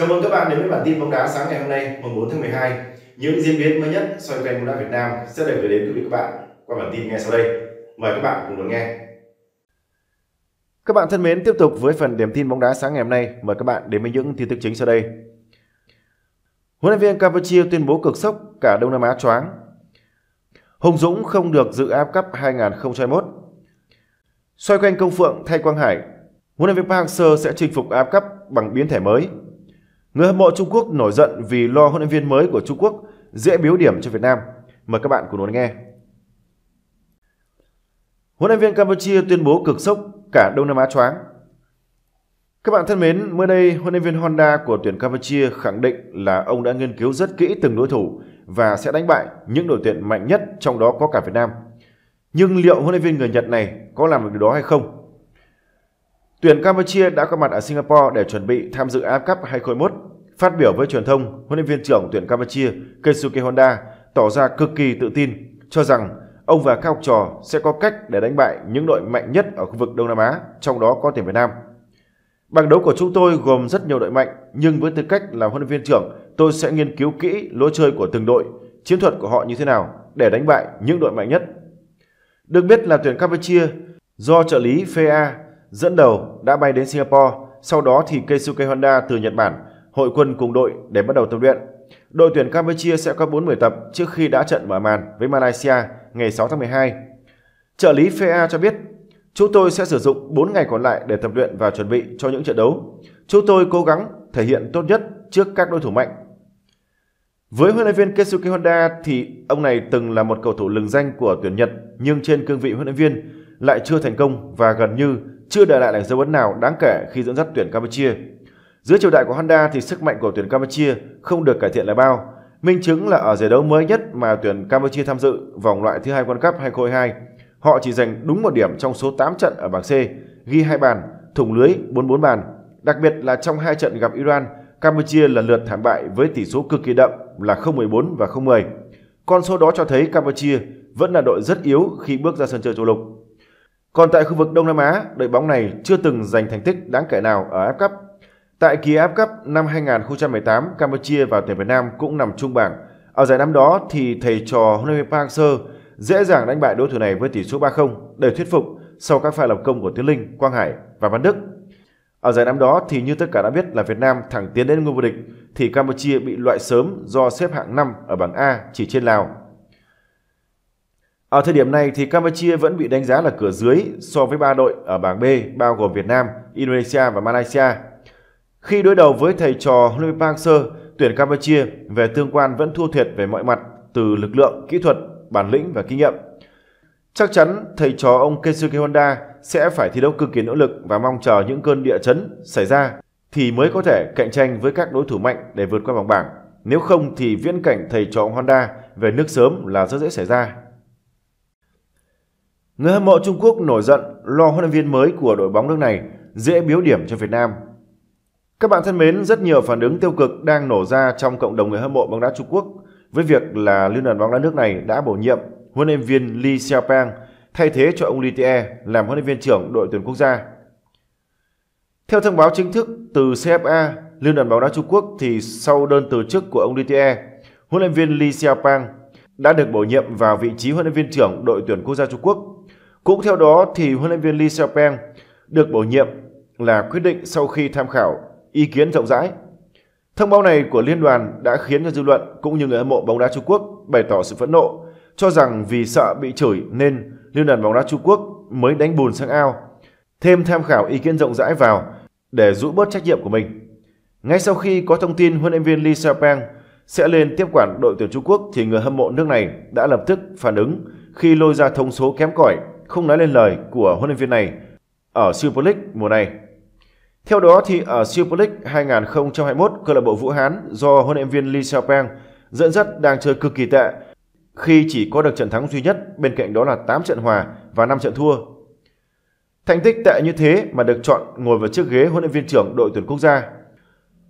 Chào mừng các bạn đến với bản tin bóng đá sáng ngày hôm nay, mùng 4 tháng 12. Những diễn biến mới nhất xoay quanh bóng đá Việt Nam sẽ được gửi đến quý vị các bạn qua bản tin ngay sau đây. Mời các bạn cùng lắng nghe. Các bạn thân mến, tiếp tục với phần điểm tin bóng đá sáng ngày hôm nay, mời các bạn đến với những tin tức chính sau đây. Huấn luyện viên Campuchia tuyên bố cực sốc cả Đông Nam Á choáng. Hùng Dũng không được dự Af Cup 2021. Xoay quanh công phượng thay Quang Hải, huấn luyện viên Park Hang-seo sẽ chinh phục Af Cup bằng biến thể mới. Người hâm mộ Trung Quốc nổi giận vì lo huấn luyện viên mới của Trung Quốc dễ biếu điểm cho Việt Nam. Mời các bạn cùng đón nghe. Huấn luyện viên Campuchia tuyên bố cực sốc cả Đông Nam Á choáng. Các bạn thân mến, mới đây huấn luyện viên Honda của tuyển Campuchia khẳng định là ông đã nghiên cứu rất kỹ từng đối thủ và sẽ đánh bại những đội tuyển mạnh nhất trong đó có cả Việt Nam. Nhưng liệu huấn luyện viên người Nhật này có làm được điều đó hay không? Tuyển Campuchia đã có mặt ở Singapore để chuẩn bị tham dự AFF Cup 2021. Phát biểu với truyền thông, huấn luyện viên trưởng tuyển Campuchia Keisuke Honda tỏ ra cực kỳ tự tin, cho rằng ông và các học trò sẽ có cách để đánh bại những đội mạnh nhất ở khu vực Đông Nam Á, trong đó có tuyển Việt Nam. Bảng đấu của chúng tôi gồm rất nhiều đội mạnh, nhưng với tư cách là huấn luyện viên trưởng, tôi sẽ nghiên cứu kỹ lối chơi của từng đội, chiến thuật của họ như thế nào để đánh bại những đội mạnh nhất. Được biết là tuyển Campuchia do trợ lý FA dẫn đầu đã bay đến Singapore, sau đó thì Keisuke Honda từ Nhật Bản hội quân cùng đội để bắt đầu tập luyện. Đội tuyển Campuchia sẽ có 4 buổi tập trước khi đã trận mở màn với Malaysia ngày 6 tháng 12. Trợ lý FA cho biết, chúng tôi sẽ sử dụng 4 ngày còn lại để tập luyện và chuẩn bị cho những trận đấu. Chúng tôi cố gắng thể hiện tốt nhất trước các đối thủ mạnh. Với huấn luyện viên Keisuke Honda thì ông này từng là một cầu thủ lừng danh của tuyển Nhật nhưng trên cương vị huấn luyện viên lại chưa thành công và gần như chưa để lại được dấu ấn nào đáng kể khi dẫn dắt tuyển Campuchia. Dưới triều đại của Honda thì sức mạnh của tuyển Campuchia không được cải thiện là bao. Minh chứng là ở giải đấu mới nhất mà tuyển Campuchia tham dự vòng loại thứ hai World Cup 2022, họ chỉ giành đúng một điểm trong số 8 trận ở bảng C, ghi hai bàn, thủng lưới 44 bàn. Đặc biệt là trong hai trận gặp Iran, Campuchia lần lượt thảm bại với tỷ số cực kỳ đậm là 0-14 và 0-10. Con số đó cho thấy Campuchia vẫn là đội rất yếu khi bước ra sân chơi châu lục. Còn tại khu vực Đông Nam Á, đội bóng này chưa từng giành thành tích đáng kể nào ở F Cup. Tại kỳ Áp Cup năm 2018, Campuchia và tuyển Việt Nam cũng nằm chung bảng. Ở giải năm đó thì thầy trò huấn luyện Park Hang-seo dễ dàng đánh bại đối thủ này với tỷ số 3-0 để thuyết phục sau các pha lập công của Tiến Linh, Quang Hải và Văn Đức. Ở giải năm đó thì như tất cả đã biết là Việt Nam thẳng tiến đến ngôi vô địch thì Campuchia bị loại sớm do xếp hạng 5 ở bảng A chỉ trên Lào ở thời điểm này thì Campuchia vẫn bị đánh giá là cửa dưới so với ba đội ở bảng B bao gồm Việt Nam, Indonesia và Malaysia. Khi đối đầu với thầy trò Louis luyện tuyển Campuchia về tương quan vẫn thua thiệt về mọi mặt từ lực lượng, kỹ thuật, bản lĩnh và kinh nghiệm. Chắc chắn thầy trò ông Keisuke Honda sẽ phải thi đấu cực kỳ nỗ lực và mong chờ những cơn địa chấn xảy ra thì mới có thể cạnh tranh với các đối thủ mạnh để vượt qua vòng bảng. Nếu không thì viễn cảnh thầy trò ông Honda về nước sớm là rất dễ xảy ra. Người hâm mộ Trung Quốc nổi giận lo huấn luyện viên mới của đội bóng nước này dễ biếu điểm cho Việt Nam. Các bạn thân mến, rất nhiều phản ứng tiêu cực đang nổ ra trong cộng đồng người hâm mộ bóng đá Trung Quốc với việc là Liên đoàn bóng đá nước này đã bổ nhiệm huấn luyện viên Li Xiaopeng thay thế cho ông Li Tie làm huấn luyện viên trưởng đội tuyển quốc gia. Theo thông báo chính thức từ CFA, Liên đoàn bóng đá Trung Quốc thì sau đơn từ chức của ông Li Tie, huấn luyện viên Li Xiaopeng đã được bổ nhiệm vào vị trí huấn luyện viên trưởng đội tuyển quốc gia Trung Quốc cũng theo đó thì huấn luyện viên Li Xiaopeng được bổ nhiệm là quyết định sau khi tham khảo ý kiến rộng rãi. Thông báo này của liên đoàn đã khiến cho dư luận cũng như người hâm mộ bóng đá Trung Quốc bày tỏ sự phẫn nộ, cho rằng vì sợ bị chửi nên liên đoàn bóng đá Trung Quốc mới đánh bùn sang ao, thêm tham khảo ý kiến rộng rãi vào để rũ bớt trách nhiệm của mình. Ngay sau khi có thông tin huấn luyện viên Lee Xiaopeng sẽ lên tiếp quản đội tuyển Trung Quốc thì người hâm mộ nước này đã lập tức phản ứng khi lôi ra thông số kém cỏi không nói lên lời của huấn luyện viên này ở Super League mùa này. Theo đó thì ở Super League 2021, câu lạc bộ Vũ Hán do huấn luyện viên Lee Xiaopeng dẫn dắt đang chơi cực kỳ tệ khi chỉ có được trận thắng duy nhất, bên cạnh đó là 8 trận hòa và 5 trận thua. Thành tích tệ như thế mà được chọn ngồi vào chiếc ghế huấn luyện viên trưởng đội tuyển quốc gia.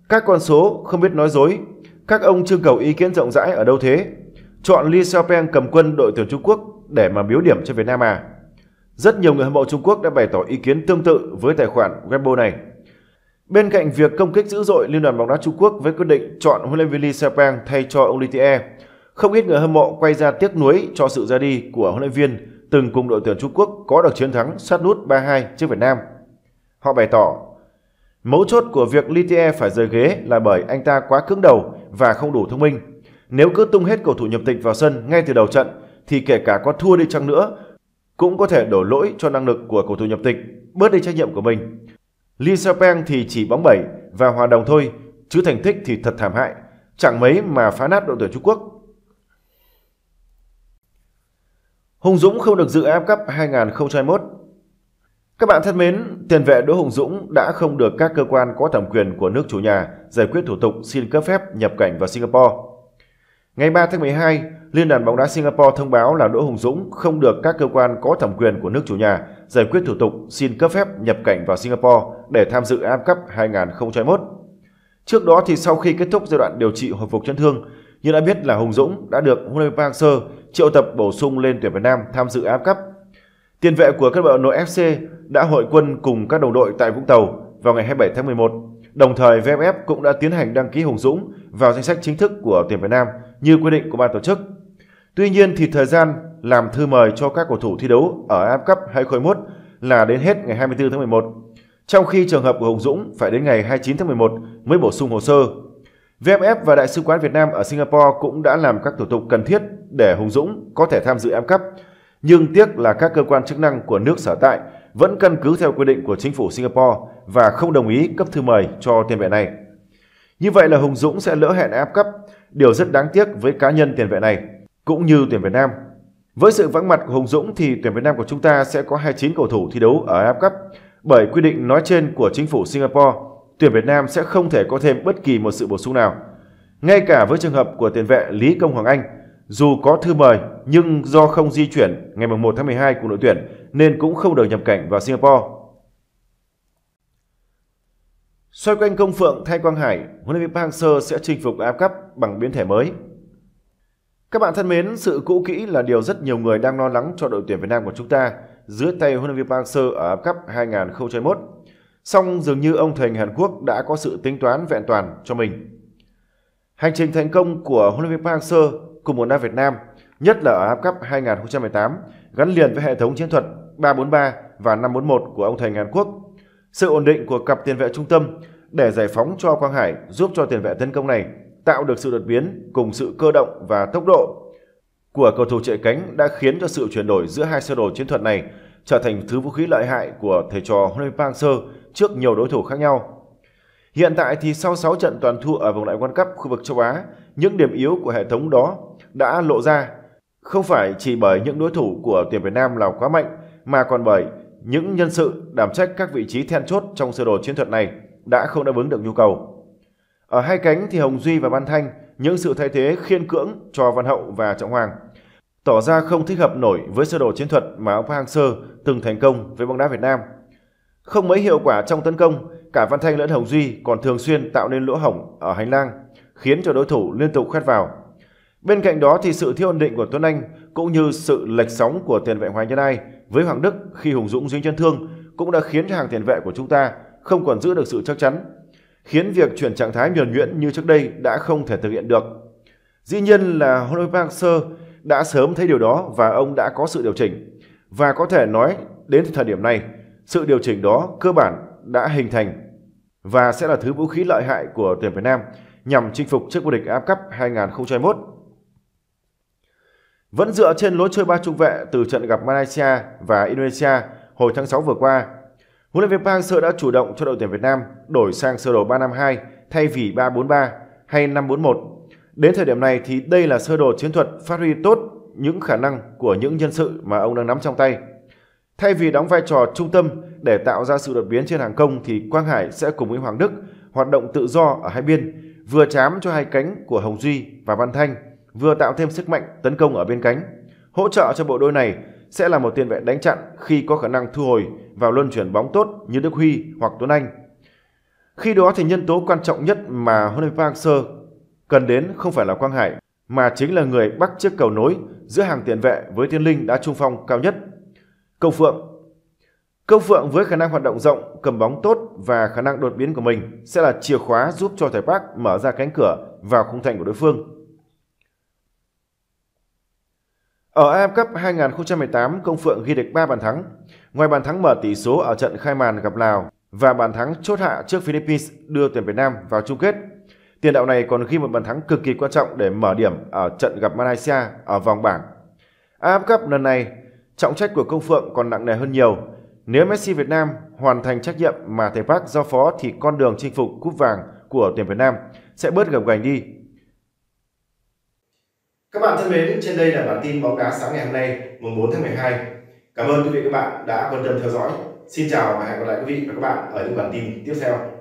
Các con số không biết nói dối, các ông trưng cầu ý kiến rộng rãi ở đâu thế? Chọn Lee Xiaopeng cầm quân đội tuyển Trung Quốc để mà biếu điểm cho Việt Nam à? Rất nhiều người hâm mộ Trung Quốc đã bày tỏ ý kiến tương tự với tài khoản Weibo này. Bên cạnh việc công kích dữ dội Liên đoàn bóng đá Trung Quốc với quyết định chọn huấn luyện viên Lee Sepang thay cho ông Litier, không ít người hâm mộ quay ra tiếc nuối cho sự ra đi của huấn luyện viên từng cùng đội tuyển Trung Quốc có được chiến thắng sát nút 3-2 trước Việt Nam. Họ bày tỏ, mấu chốt của việc Litier phải rời ghế là bởi anh ta quá cứng đầu và không đủ thông minh. Nếu cứ tung hết cầu thủ nhập tịch vào sân ngay từ đầu trận thì kể cả có thua đi chăng nữa cũng có thể đổ lỗi cho năng lực của cầu thủ nhập tịch, bớt đi trách nhiệm của mình. Lee Sepeng thì chỉ bóng bẩy và hòa đồng thôi, chứ thành tích thì thật thảm hại, chẳng mấy mà phá nát đội tuyển Trung Quốc. Hùng Dũng không được dự AF Cup 2021 Các bạn thân mến, tiền vệ Đỗ Hùng Dũng đã không được các cơ quan có thẩm quyền của nước chủ nhà giải quyết thủ tục xin cấp phép nhập cảnh vào Singapore. Ngày 3 tháng 12, Liên đoàn bóng đá Singapore thông báo là Đỗ Hùng Dũng không được các cơ quan có thẩm quyền của nước chủ nhà giải quyết thủ tục xin cấp phép nhập cảnh vào Singapore để tham dự AFF Cup 2021. Trước đó thì sau khi kết thúc giai đoạn điều trị hồi phục chấn thương, như đã biết là Hùng Dũng đã được huấn luyện Park Seo triệu tập bổ sung lên tuyển Việt Nam tham dự AFF Cup. Tiền vệ của các đội bộ Nội FC đã hội quân cùng các đồng đội tại Vũng Tàu vào ngày 27 tháng 11. Đồng thời VFF cũng đã tiến hành đăng ký Hùng Dũng vào danh sách chính thức của tuyển Việt Nam như quy định của ban tổ chức. Tuy nhiên thì thời gian làm thư mời cho các cầu thủ thi đấu ở AF Cup 2021 là đến hết ngày 24 tháng 11, trong khi trường hợp của Hồng Dũng phải đến ngày 29 tháng 11 mới bổ sung hồ sơ. VFF và Đại sứ quán Việt Nam ở Singapore cũng đã làm các thủ tục cần thiết để Hùng Dũng có thể tham dự AF Cup, nhưng tiếc là các cơ quan chức năng của nước sở tại vẫn căn cứ theo quy định của chính phủ Singapore và không đồng ý cấp thư mời cho tiền vệ này. Như vậy là Hùng Dũng sẽ lỡ hẹn AF Cup, điều rất đáng tiếc với cá nhân tiền vệ này cũng như tuyển Việt Nam. Với sự vắng mặt của Hùng Dũng thì tuyển Việt Nam của chúng ta sẽ có 29 cầu thủ thi đấu ở AFF Cup. Bởi quy định nói trên của chính phủ Singapore, tuyển Việt Nam sẽ không thể có thêm bất kỳ một sự bổ sung nào. Ngay cả với trường hợp của tiền vệ Lý Công Hoàng Anh, dù có thư mời nhưng do không di chuyển ngày 1 tháng 12 của đội tuyển nên cũng không được nhập cảnh vào Singapore. Xoay quanh công phượng thay Quang Hải, huấn luyện viên Park Hang-seo sẽ chinh phục AFF Cup bằng biến thể mới. Các bạn thân mến, sự cũ kỹ là điều rất nhiều người đang lo lắng cho đội tuyển Việt Nam của chúng ta dưới tay huấn luyện viên Park Seo ở AFF Cup 2021. Song dường như ông thầy Hàn Quốc đã có sự tính toán vẹn toàn cho mình. Hành trình thành công của huấn luyện viên Park Seo cùng một nam Việt Nam, nhất là ở AFF Cup 2018, gắn liền với hệ thống chiến thuật 343 và 541 của ông thầy Hàn Quốc. Sự ổn định của cặp tiền vệ trung tâm để giải phóng cho Quang Hải giúp cho tiền vệ tấn công này tạo được sự đột biến cùng sự cơ động và tốc độ của cầu thủ chạy cánh đã khiến cho sự chuyển đổi giữa hai sơ đồ chiến thuật này trở thành thứ vũ khí lợi hại của thầy trò huấn luyện Park Hang-seo trước nhiều đối thủ khác nhau. Hiện tại thì sau 6 trận toàn thua ở vòng loại World Cup khu vực châu Á, những điểm yếu của hệ thống đó đã lộ ra. Không phải chỉ bởi những đối thủ của tuyển Việt Nam là quá mạnh, mà còn bởi những nhân sự đảm trách các vị trí then chốt trong sơ đồ chiến thuật này đã không đáp ứng được nhu cầu. Ở hai cánh thì Hồng Duy và Văn Thanh những sự thay thế khiên cưỡng cho Văn Hậu và Trọng Hoàng tỏ ra không thích hợp nổi với sơ đồ chiến thuật mà ông Park Hang-seo từng thành công với bóng đá Việt Nam. Không mấy hiệu quả trong tấn công, cả Văn Thanh lẫn Hồng Duy còn thường xuyên tạo nên lỗ hổng ở hành lang, khiến cho đối thủ liên tục khoét vào. Bên cạnh đó thì sự thiếu ổn định của Tuấn Anh cũng như sự lệch sóng của tiền vệ Hoàng Nhân Ai với Hoàng Đức khi Hùng Dũng dính chân thương cũng đã khiến cho hàng tiền vệ của chúng ta không còn giữ được sự chắc chắn khiến việc chuyển trạng thái nhuần nhuyễn như trước đây đã không thể thực hiện được. Dĩ nhiên là huấn Park đã sớm thấy điều đó và ông đã có sự điều chỉnh. Và có thể nói đến thời điểm này, sự điều chỉnh đó cơ bản đã hình thành và sẽ là thứ vũ khí lợi hại của tuyển Việt Nam nhằm chinh phục chiếc vô địch AFF Cup 2021. Vẫn dựa trên lối chơi ba trung vệ từ trận gặp Malaysia và Indonesia hồi tháng 6 vừa qua, Huấn luyện viên Park Hang-seo đã chủ động cho đội tuyển Việt Nam đổi sang sơ đồ 352 thay vì 343 hay 541. Đến thời điểm này thì đây là sơ đồ chiến thuật phát huy tốt những khả năng của những nhân sự mà ông đang nắm trong tay. Thay vì đóng vai trò trung tâm để tạo ra sự đột biến trên hàng công thì Quang Hải sẽ cùng với Hoàng Đức hoạt động tự do ở hai biên, vừa chám cho hai cánh của Hồng Duy và Văn Thanh, vừa tạo thêm sức mạnh tấn công ở bên cánh. Hỗ trợ cho bộ đôi này sẽ là một tiền vệ đánh chặn khi có khả năng thu hồi vào luân chuyển bóng tốt như Đức Huy hoặc Tuấn Anh. Khi đó thì nhân tố quan trọng nhất mà huấn luyện Park Seo cần đến không phải là Quang Hải mà chính là người bắt chiếc cầu nối giữa hàng tiền vệ với Thiên Linh đã trung phong cao nhất. Câu Phượng Câu Phượng với khả năng hoạt động rộng, cầm bóng tốt và khả năng đột biến của mình sẽ là chìa khóa giúp cho thầy Park mở ra cánh cửa vào khung thành của đối phương. Ở AF Cup 2018, Công Phượng ghi được 3 bàn thắng. Ngoài bàn thắng mở tỷ số ở trận khai màn gặp Lào và bàn thắng chốt hạ trước Philippines đưa tuyển Việt Nam vào chung kết, tiền đạo này còn ghi một bàn thắng cực kỳ quan trọng để mở điểm ở trận gặp Malaysia ở vòng bảng. AF Cup lần này, trọng trách của Công Phượng còn nặng nề hơn nhiều. Nếu Messi Việt Nam hoàn thành trách nhiệm mà thầy Park giao phó thì con đường chinh phục cúp vàng của tuyển Việt Nam sẽ bớt gập gành đi các bạn thân mến, trên đây là bản tin bóng đá sáng ngày hôm nay, mùng 4 tháng 12. Cảm ơn quý vị các bạn đã quan tâm theo dõi. Xin chào và hẹn gặp lại quý vị và các bạn ở những bản tin tiếp theo.